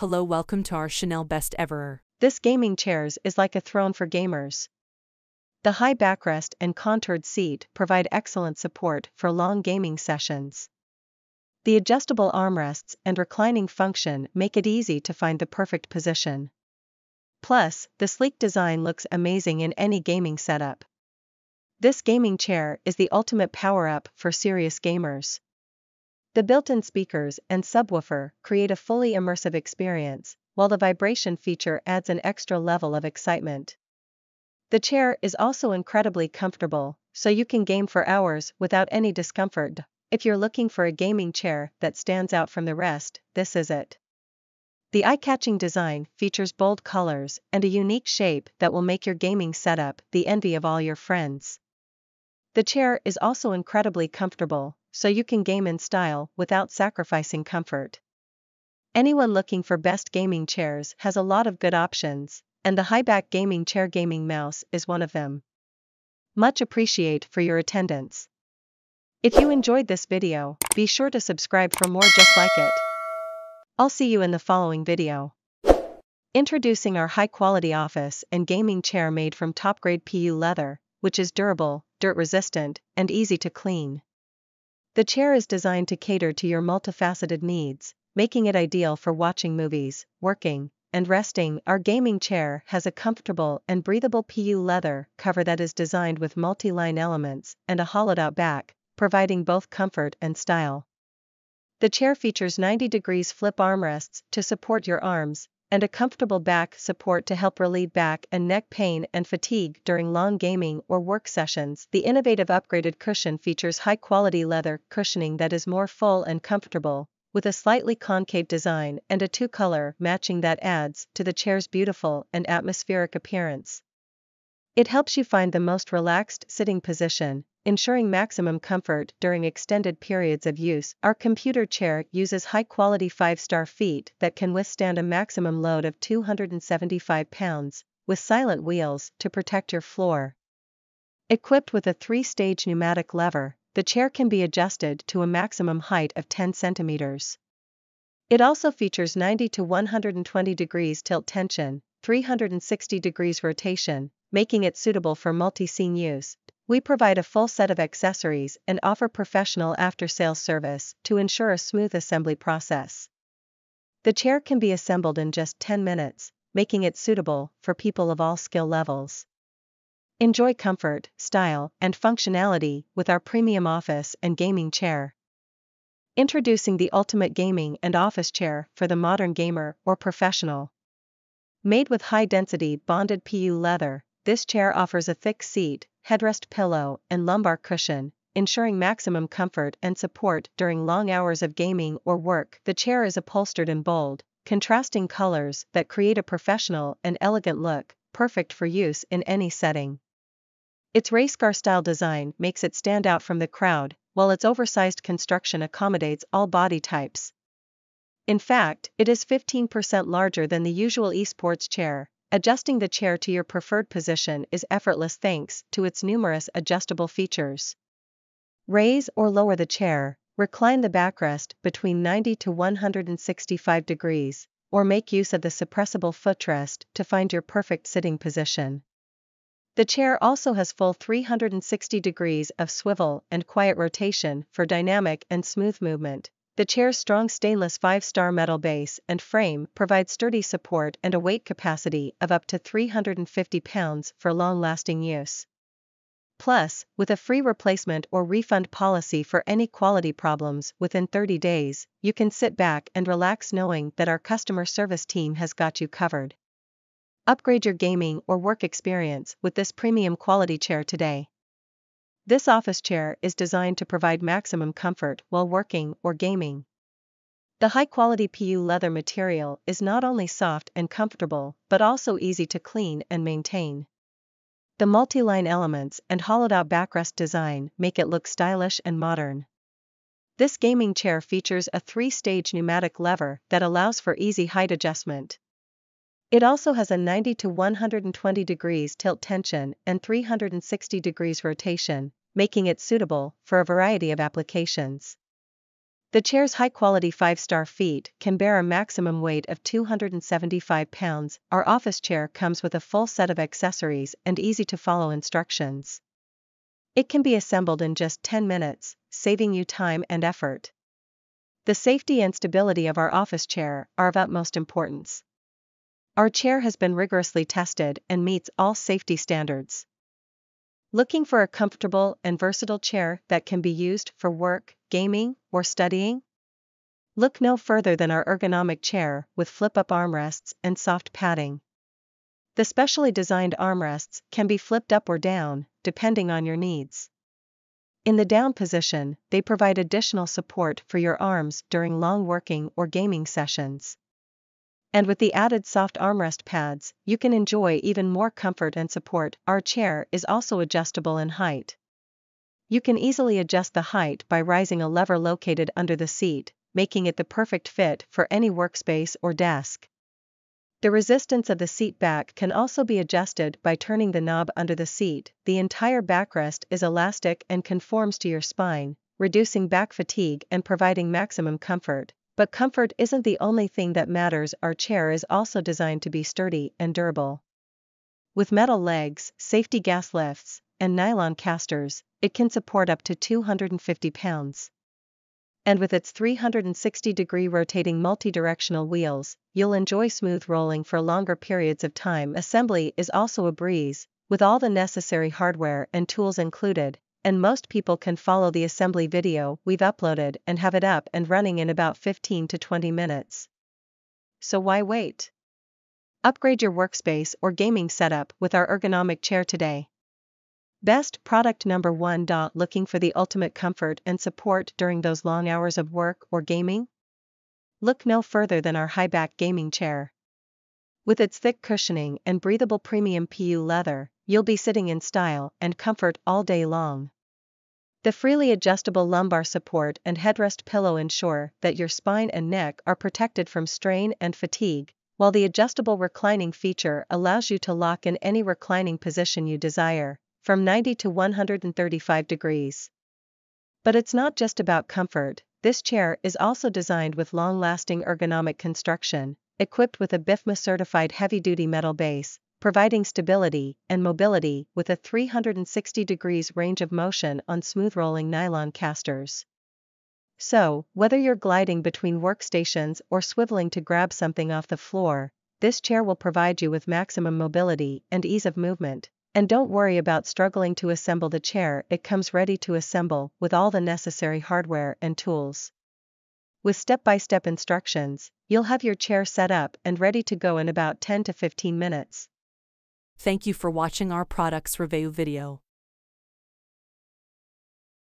Hello, welcome to our Chanel Best Ever. This gaming chairs is like a throne for gamers. The high backrest and contoured seat provide excellent support for long gaming sessions. The adjustable armrests and reclining function make it easy to find the perfect position. Plus, the sleek design looks amazing in any gaming setup. This gaming chair is the ultimate power up for serious gamers. The built-in speakers and subwoofer create a fully immersive experience, while the vibration feature adds an extra level of excitement. The chair is also incredibly comfortable, so you can game for hours without any discomfort. If you're looking for a gaming chair that stands out from the rest, this is it. The eye-catching design features bold colors and a unique shape that will make your gaming setup the envy of all your friends. The chair is also incredibly comfortable, so you can game in style without sacrificing comfort. Anyone looking for best gaming chairs has a lot of good options, and the Highback Gaming Chair Gaming Mouse is one of them. Much appreciate for your attendance. If you enjoyed this video, be sure to subscribe for more just like it. I'll see you in the following video. Introducing our high-quality office and gaming chair made from top-grade PU leather, which is durable, dirt-resistant, and easy to clean. The chair is designed to cater to your multifaceted needs, making it ideal for watching movies, working, and resting. Our gaming chair has a comfortable and breathable PU leather cover that is designed with multi-line elements and a hollowed-out back, providing both comfort and style. The chair features 90 degrees flip armrests to support your arms, and a comfortable back support to help relieve back and neck pain and fatigue during long gaming or work sessions. The innovative upgraded cushion features high quality leather cushioning that is more full and comfortable, with a slightly concave design and a two color matching that adds to the chair's beautiful and atmospheric appearance. It helps you find the most relaxed sitting position, ensuring maximum comfort during extended periods of use. Our computer chair uses high-quality 5-star feet that can withstand a maximum load of 275 pounds, with silent wheels to protect your floor. Equipped with a three-stage pneumatic lever, the chair can be adjusted to a maximum height of 10 centimeters. It also features 90 to 120 degrees tilt tension, 360 degrees rotation, making it suitable for multi-scene use. We provide a full set of accessories and offer professional after-sales service to ensure a smooth assembly process. The chair can be assembled in just 10 minutes, making it suitable for people of all skill levels. Enjoy comfort, style, and functionality with our premium office and gaming chair. Introducing the ultimate gaming and office chair for the modern gamer or professional. Made with high density bonded PU leather, this chair offers a thick seat, headrest pillow, and lumbar cushion, ensuring maximum comfort and support during long hours of gaming or work. The chair is upholstered in bold, contrasting colors that create a professional and elegant look, perfect for use in any setting. Its race car style design makes it stand out from the crowd, while its oversized construction accommodates all body types. In fact, it is 15% larger than the usual esports chair, Adjusting the chair to your preferred position is effortless thanks to its numerous adjustable features. Raise or lower the chair, recline the backrest between 90 to 165 degrees, or make use of the suppressible footrest to find your perfect sitting position. The chair also has full 360 degrees of swivel and quiet rotation for dynamic and smooth movement, the chair's strong stainless 5-star metal base and frame provide sturdy support and a weight capacity of up to 350 pounds for long-lasting use. Plus, with a free replacement or refund policy for any quality problems within 30 days, you can sit back and relax knowing that our customer service team has got you covered. Upgrade your gaming or work experience with this premium quality chair today. This office chair is designed to provide maximum comfort while working or gaming. The high-quality PU leather material is not only soft and comfortable, but also easy to clean and maintain. The multi-line elements and hollowed-out backrest design make it look stylish and modern. This gaming chair features a three-stage pneumatic lever that allows for easy height adjustment. It also has a 90 to 120 degrees tilt tension and 360 degrees rotation, making it suitable for a variety of applications. The chair's high quality 5 star feet can bear a maximum weight of 275 pounds. Our office chair comes with a full set of accessories and easy to follow instructions. It can be assembled in just 10 minutes, saving you time and effort. The safety and stability of our office chair are of utmost importance. Our chair has been rigorously tested and meets all safety standards. Looking for a comfortable and versatile chair that can be used for work, gaming, or studying? Look no further than our ergonomic chair with flip up armrests and soft padding. The specially designed armrests can be flipped up or down, depending on your needs. In the down position, they provide additional support for your arms during long working or gaming sessions. And with the added soft armrest pads, you can enjoy even more comfort and support. Our chair is also adjustable in height. You can easily adjust the height by rising a lever located under the seat, making it the perfect fit for any workspace or desk. The resistance of the seat back can also be adjusted by turning the knob under the seat. The entire backrest is elastic and conforms to your spine, reducing back fatigue and providing maximum comfort. But comfort isn't the only thing that matters, our chair is also designed to be sturdy and durable. With metal legs, safety gas lifts, and nylon casters, it can support up to 250 pounds. And with its 360 degree rotating multi-directional wheels, you'll enjoy smooth rolling for longer periods of time. Assembly is also a breeze, with all the necessary hardware and tools included, and most people can follow the assembly video we've uploaded and have it up and running in about 15 to 20 minutes. So why wait? Upgrade your workspace or gaming setup with our ergonomic chair today. Best product number 1. Dot Looking for the ultimate comfort and support during those long hours of work or gaming? Look no further than our high back gaming chair. With its thick cushioning and breathable premium PU leather, you'll be sitting in style and comfort all day long. The freely adjustable lumbar support and headrest pillow ensure that your spine and neck are protected from strain and fatigue, while the adjustable reclining feature allows you to lock in any reclining position you desire, from 90 to 135 degrees. But it's not just about comfort, this chair is also designed with long lasting ergonomic construction, equipped with a BIFMA certified heavy duty metal base, providing stability and mobility with a 360 degrees range of motion on smooth rolling nylon casters. So, whether you're gliding between workstations or swiveling to grab something off the floor, this chair will provide you with maximum mobility and ease of movement. And don't worry about struggling to assemble the chair, it comes ready to assemble with all the necessary hardware and tools. With step by step instructions, you'll have your chair set up and ready to go in about 10 to 15 minutes. Thank you for watching our products review video.